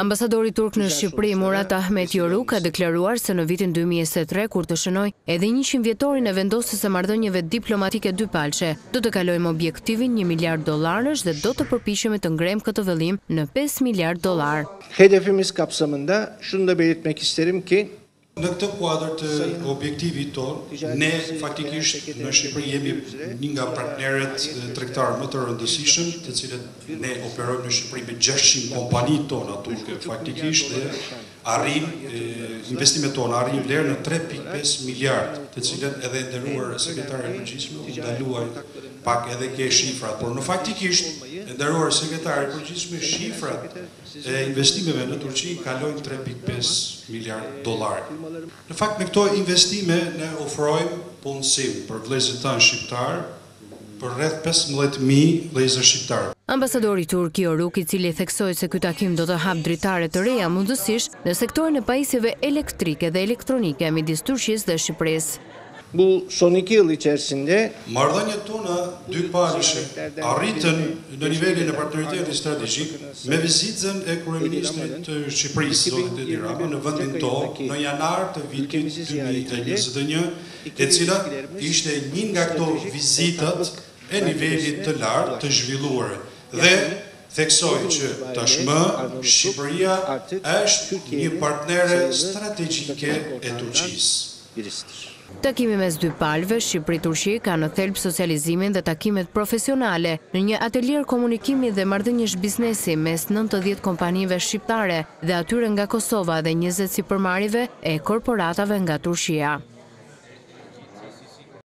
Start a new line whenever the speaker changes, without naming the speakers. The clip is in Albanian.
Ambasadori turk në Shqipëri, Murat Ahmet Yörük ka deklaruar se në vitin dy mijë e tre kur të shënojë edhe njëqind vjetorin e vendosjes së marrëdhënieve diplomatike dypalëshe, do të kalojmë objektivin një miliard dollarësh dhe do të përpiqemi të ngremë këtë vëllim në
pesë miliardë dollarë.
Në këtë kuadër të objektivit tonë, ne faktikisht në Shqipëri jemi një nga partnerët tregtarë më të rëndësishëm, të cilët ne operojmë në Shqipëri me gjashtëqind kompanitë tona turke faktikisht dhe arrijnë investimet tona arrijnë vlerë në tre pikë pesë miliardë, të cilën edhe e nderuar Sekretarja e Përgjithshme u ndalua pak edhe ke shifrat, por ne faktikisht, e nderuar Sekretare e Përgjithshme, shifrat e investimeve në Turqi kalojnë tre pikë pesë miliardë dollarë. Në fakt me këto investime ne ofrojmë punësim për vëllezërit tanë shqiptarë për rreth pesëmbëdhjetë mijë vëllezër shqiptarë.
Ambasadori turk Yörük i cili theksoi se ky takim do të hapë dritare të reja mundësish në sektorin e pajisjeve elektrike dhe elektronike midis Turqisë dhe Shqipërisë.
Bu son iki yıl içerisinde.
Marrëdhëniet tona dypalëshe arritën në nivelin e partneritetit strategjik me vizitën e kryeministrit të Shqipërisë, zotit Edi Rama, në vendin tonë në janar të vitit dy mijë e njëzet e një, e cila ishte një nga këto vizitat e nivelit të lartë të zhvilluara dhe Theksoi që tashmë Shqipëria është një partnere strategjike e Turqisë.
Takimi mes dy palëve Shqipëri-Turqi ka në thelb socializimin dhe takimet profesionale në një atelier komunikimi dhe marrëdhëniesh biznesi mes nëntëdhjetë kompanive shqiptare dhe atyre nga Kosova dhe njëzet sipërmarrjeve e korporatave nga Turqia.